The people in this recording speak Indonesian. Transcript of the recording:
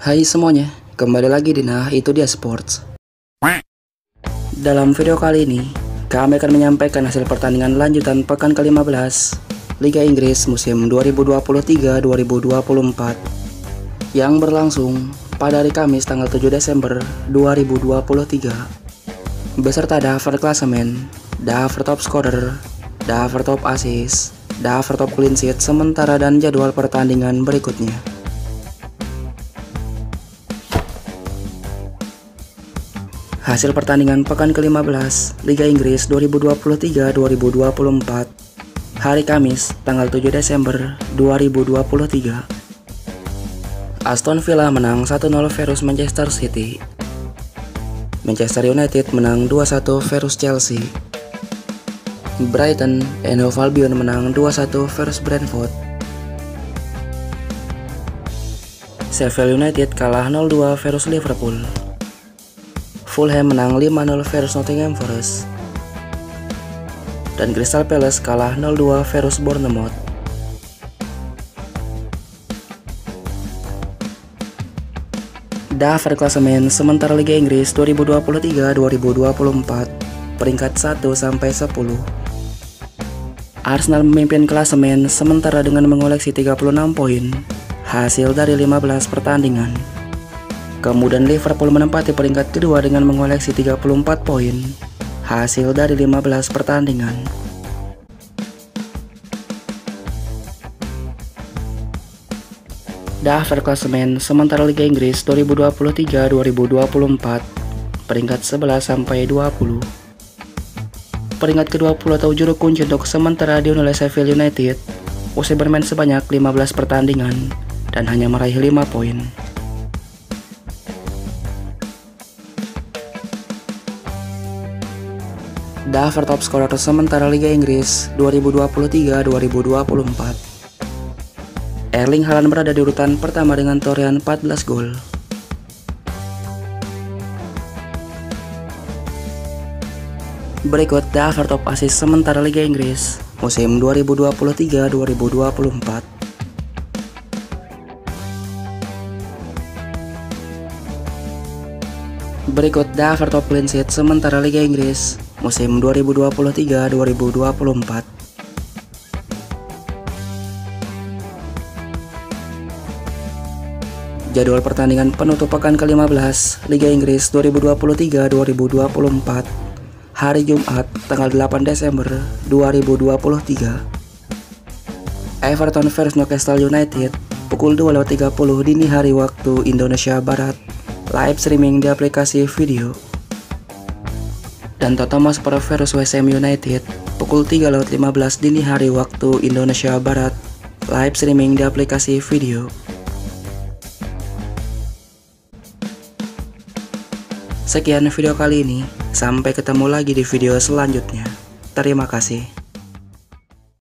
Hai semuanya, kembali lagi di Nah Itu Dia Sports. Dalam video kali ini, kami akan menyampaikan hasil pertandingan lanjutan pekan ke-15 Liga Inggris musim 2023-2024 yang berlangsung pada hari Kamis tanggal 7 Desember 2023 beserta daftar klasemen, daftar top scorer, daftar top assist, daftar top clean sheet sementara dan jadwal pertandingan berikutnya. Hasil pertandingan pekan ke-15 Liga Inggris 2023-2024 Hari Kamis tanggal 7 Desember 2023 Aston Villa menang 1-0 versus Manchester City. Manchester United menang 2-1 versus Chelsea. Brighton and Hove Albion menang 2-1 versus Brentford. Sheffield United kalah 0-2 versus Liverpool Fulham menang 5-0 versus Nottingham Forest. Dan Crystal Palace kalah 0-2 versus Bournemouth. Daftar klasemen sementara Liga Inggris 2023-2024 peringkat 1 sampai 10. Arsenal memimpin klasemen sementara dengan mengoleksi 36 poin hasil dari 15 pertandingan. Kemudian Liverpool menempati peringkat kedua dengan mengoleksi 34 poin, hasil dari 15 pertandingan. Daftar klasemen sementara Liga Inggris 2023-2024 peringkat 11 sampai 20. Peringkat ke-20 atau juru kunci untuk sementara oleh Sheffield United usai bermain sebanyak 15 pertandingan dan hanya meraih 5 poin. Daftar top scorer sementara Liga Inggris 2023-2024 Erling Haaland berada di urutan pertama dengan torehan 14 gol. Berikut daftar top assist sementara Liga Inggris musim 2023-2024 Berikut daftar top clean sheet sementara Liga Inggris musim 2023-2024. Jadwal pertandingan penutup pekan ke-15 Liga Inggris 2023-2024 Hari Jumat tanggal 8 Desember 2023 Everton vs Newcastle United pukul 2.30 dini hari waktu Indonesia Barat live streaming di aplikasi video. Dan Tottenham Hotspur versus West Ham United pukul 3.15 dini hari waktu Indonesia Barat live streaming di aplikasi video. Sekian video kali ini, sampai ketemu lagi di video selanjutnya. Terima kasih.